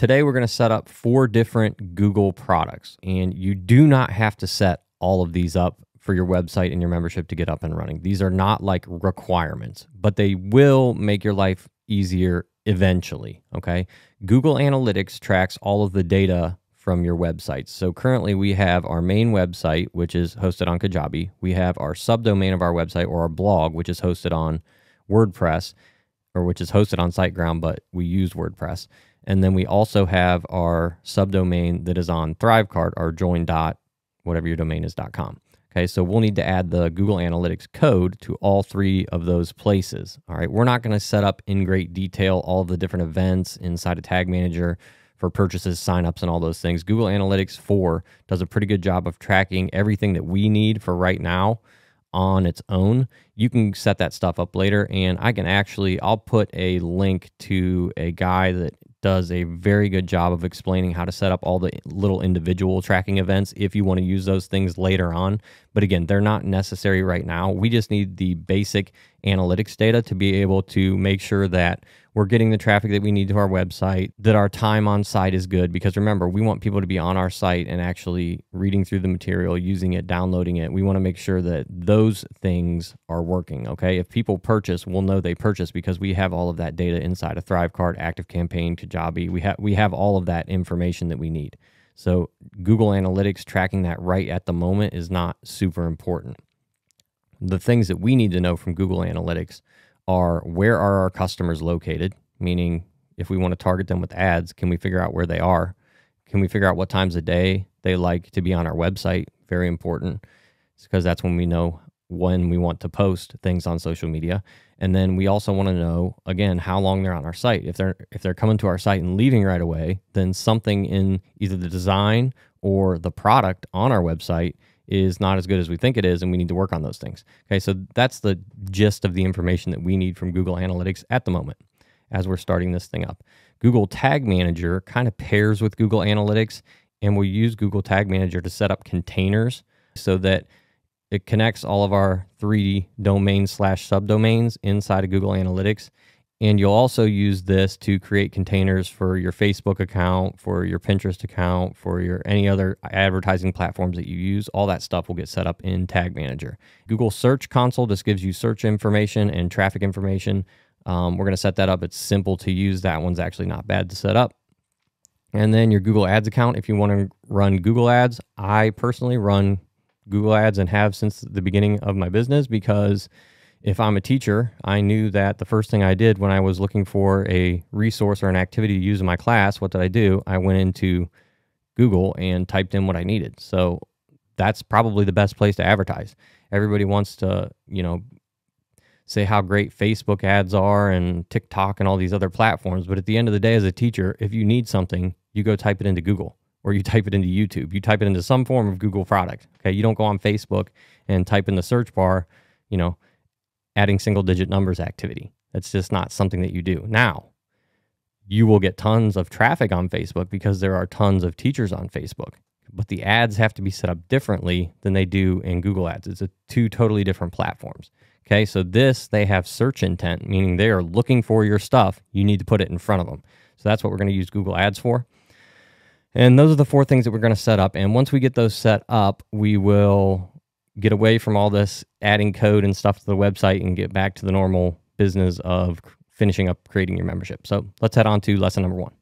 Today, we're going to set up four different Google products, and you do not have to set all of these up for your website and your membership to get up and running. These are not like requirements, but they will make your life easier eventually. Okay. Google Analytics tracks all of the data from your websites. So currently we have our main website, which is hosted on Kajabi. We have our subdomain of our website or our blog, which is hosted on WordPress or which is hosted on SiteGround, but we use WordPress. And then we also have our subdomain that is on Thrivecart or join dot whatever your domain is dot com. Okay, so we'll need to add the Google Analytics code to all three of those places. All right, we're not going to set up in great detail all the different events inside a tag manager for purchases, signups, and all those things. Google Analytics 4 does a pretty good job of tracking everything that we need for right now on its own. You can set that stuff up later, and I can actually, I'll put a link to a guy that does a very good job of explaining how to set up all the little individual tracking events if you want to use those things later on. But again, they're not necessary right now. We just need the basic analytics data to be able to make sure that we're getting the traffic that we need to our website, that our time on site is good. Because remember, we want people to be on our site and actually reading through the material, using it, downloading it. We want to make sure that those things are working. Okay. If people purchase, we'll know they purchase because we have all of that data inside of ThriveCart, ActiveCampaign, Kajabi. We have we have all of that information that we need. So Google Analytics tracking that right at the moment is not super important. The things that we need to know from Google Analytics are where are our customers located? Meaning, if we want to target them with ads, can we figure out where they are? Can we figure out what times a day they like to be on our website? Very important because that's when we know when we want to post things on social media. And then we also want to know again how long they're on our site. If they're if they're coming to our site and leaving right away, then something in either the design or the product on our website is not as good as we think it is, and we need to work on those things. Okay, so that's the gist of the information that we need from Google Analytics at the moment as we're starting this thing up. Google Tag Manager kind of pairs with Google Analytics, and we use Google Tag Manager to set up containers so that it connects all of our three domains slash subdomains inside of Google Analytics and you'll also use this to create containers for your Facebook account, for your Pinterest account, for your any other advertising platforms that you use. All that stuff will get set up in Tag Manager. Google Search Console just gives you search information and traffic information. Um, we're going to set that up. It's simple to use. That one's actually not bad to set up. And then your Google Ads account, if you want to run Google Ads, I personally run Google Ads and have since the beginning of my business because if I'm a teacher, I knew that the first thing I did when I was looking for a resource or an activity to use in my class, what did I do? I went into Google and typed in what I needed. So that's probably the best place to advertise. Everybody wants to, you know, say how great Facebook ads are and TikTok and all these other platforms. But at the end of the day, as a teacher, if you need something, you go type it into Google or you type it into YouTube. You type it into some form of Google product. Okay. You don't go on Facebook and type in the search bar, you know, adding single digit numbers activity. That's just not something that you do. Now, you will get tons of traffic on Facebook because there are tons of teachers on Facebook. But the ads have to be set up differently than they do in Google Ads. It's a two totally different platforms. Okay, so this they have search intent, meaning they are looking for your stuff. You need to put it in front of them. So that's what we're going to use Google Ads for. And those are the four things that we're going to set up. And once we get those set up, we will get away from all this adding code and stuff to the website and get back to the normal business of finishing up creating your membership. So let's head on to lesson number one.